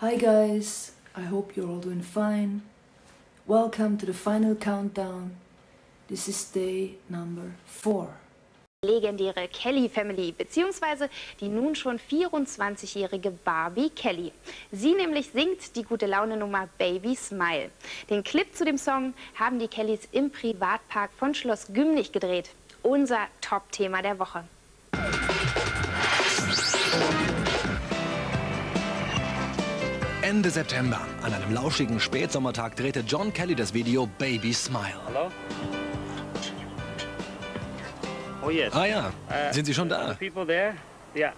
Hi guys, I hope you're all doing fine. Welcome to the final countdown. This is day number four. legendäre Kelly Family, beziehungsweise die nun schon 24-jährige Barbie Kelly. Sie nämlich singt die gute Laune Nummer Baby Smile. Den Clip zu dem Song haben die Kellys im Privatpark von Schloss Gümlich gedreht. Unser Top-Thema der Woche. Ende September, an einem lauschigen Spätsommertag, drehte John Kelly das Video Baby Smile. Hello? Oh yes. Ah ja, Uh, sind Sie schon da? People there? Yeah.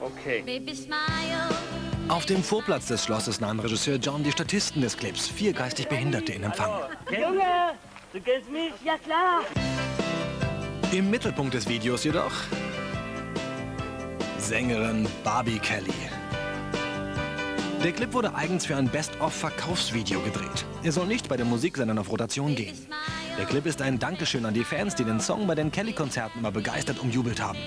Okay. Baby smile. Auf dem Vorplatz des Schlosses nahm Regisseur John die Statisten des Clips, vier geistig Behinderte, in Empfang. Junge, du kennst mich? Ja klar. Im Mittelpunkt des Videos jedoch Sängerin Barbie Kelly. Der Clip wurde eigens für ein Best-of-Verkaufsvideo gedreht. Er soll nicht bei der Musiksendern auf Rotation gehen. Der Clip ist ein Dankeschön an die Fans, die den Song bei den Kelly-Konzerten immer begeistert umjubelt haben.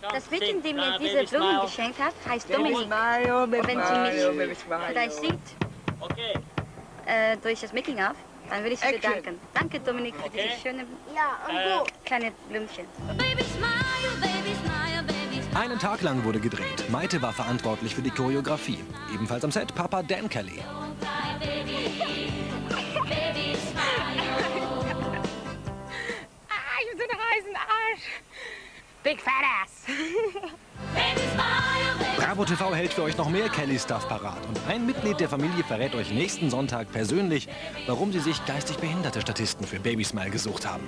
Das Mädchen, die mir diese Blumen geschenkt hat, heißt Dominik. Und wenn sie mich vielleicht sieht, Okay. äh, durch das Making-of, dann will ich sie bedanken. Danke, Dominik, für diese schönen kleine Blümchen. Baby smile, baby smile, baby smile. Einen Tag lang wurde gedreht. Maite war verantwortlich für die Choreografie. Ebenfalls am Set Papa Dan Kelly. Don't cry, baby. Baby smile. Ah, ich bin so ein Reisenarsch. Big fat ass. Bravo TV hält für euch noch mehr Kelly-Stuff parat. Und ein Mitglied der Familie verrät euch nächsten Sonntag persönlich, warum sie sich geistig behinderte Statisten für Baby Smile gesucht haben.